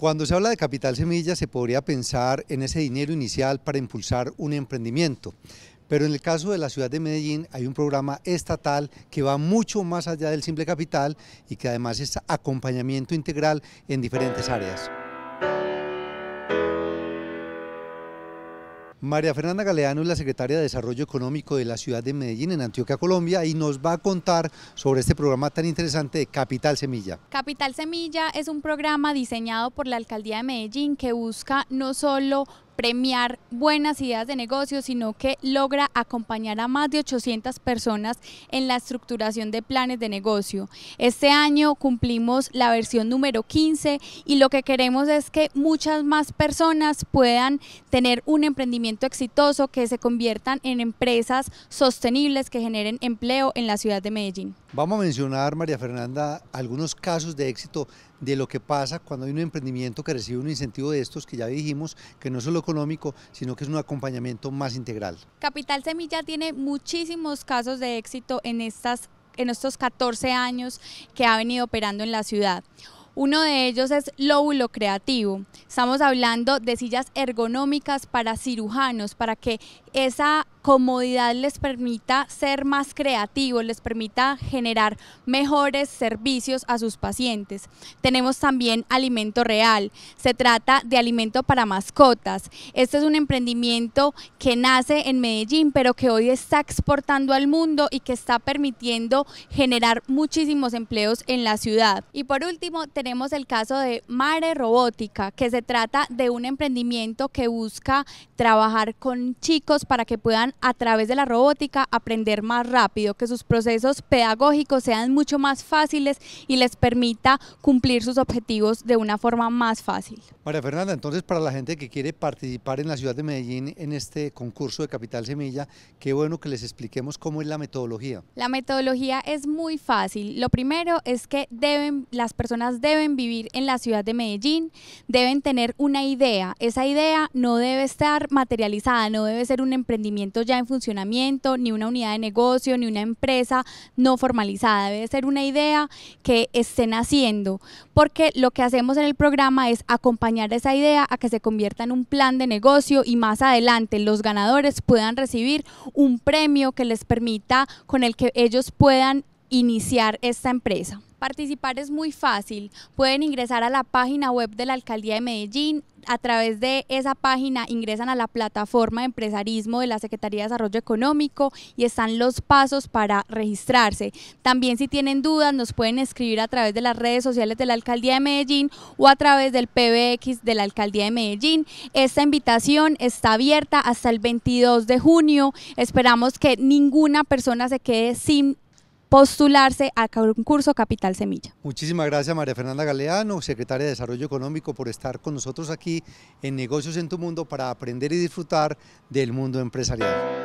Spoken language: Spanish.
Cuando se habla de capital semilla se podría pensar en ese dinero inicial para impulsar un emprendimiento. Pero en el caso de la ciudad de Medellín hay un programa estatal que va mucho más allá del simple capital y que además es acompañamiento integral en diferentes áreas. María Fernanda Galeano es la secretaria de Desarrollo Económico de la ciudad de Medellín, en Antioquia, Colombia, y nos va a contar sobre este programa tan interesante de Capital Semilla. Capital Semilla es un programa diseñado por la Alcaldía de Medellín que busca no solo premiar buenas ideas de negocio, sino que logra acompañar a más de 800 personas en la estructuración de planes de negocio. Este año cumplimos la versión número 15 y lo que queremos es que muchas más personas puedan tener un emprendimiento exitoso, que se conviertan en empresas sostenibles que generen empleo en la ciudad de Medellín. Vamos a mencionar, María Fernanda, algunos casos de éxito de lo que pasa cuando hay un emprendimiento que recibe un incentivo de estos que ya dijimos, que no solo sino que es un acompañamiento más integral. Capital Semilla tiene muchísimos casos de éxito en, estas, en estos 14 años que ha venido operando en la ciudad. Uno de ellos es Lóbulo Creativo. Estamos hablando de sillas ergonómicas para cirujanos, para que esa comodidad les permita ser más creativos, les permita generar mejores servicios a sus pacientes. Tenemos también Alimento Real, se trata de alimento para mascotas. Este es un emprendimiento que nace en Medellín, pero que hoy está exportando al mundo y que está permitiendo generar muchísimos empleos en la ciudad. Y por último, tenemos el caso de Mare Robótica, que se trata de un emprendimiento que busca trabajar con chicos para que puedan a través de la robótica aprender más rápido, que sus procesos pedagógicos sean mucho más fáciles y les permita cumplir sus objetivos de una forma más fácil. María Fernanda, entonces para la gente que quiere participar en la ciudad de Medellín en este concurso de Capital Semilla, qué bueno que les expliquemos cómo es la metodología. La metodología es muy fácil. Lo primero es que deben, las personas deben vivir en la ciudad de Medellín, deben tener una idea. Esa idea no debe estar materializada, no debe ser un emprendimiento ya en funcionamiento, ni una unidad de negocio, ni una empresa no formalizada. Debe ser una idea que estén haciendo, porque lo que hacemos en el programa es acompañar esa idea a que se convierta en un plan de negocio y más adelante los ganadores puedan recibir un premio que les permita con el que ellos puedan iniciar esta empresa. Participar es muy fácil. Pueden ingresar a la página web de la Alcaldía de Medellín. A través de esa página ingresan a la plataforma de empresarismo de la Secretaría de Desarrollo Económico y están los pasos para registrarse. También si tienen dudas nos pueden escribir a través de las redes sociales de la Alcaldía de Medellín o a través del PBX de la Alcaldía de Medellín. Esta invitación está abierta hasta el 22 de junio. Esperamos que ninguna persona se quede sin postularse al concurso Capital Semilla. Muchísimas gracias María Fernanda Galeano, secretaria de Desarrollo Económico, por estar con nosotros aquí en Negocios en tu Mundo para aprender y disfrutar del mundo empresarial.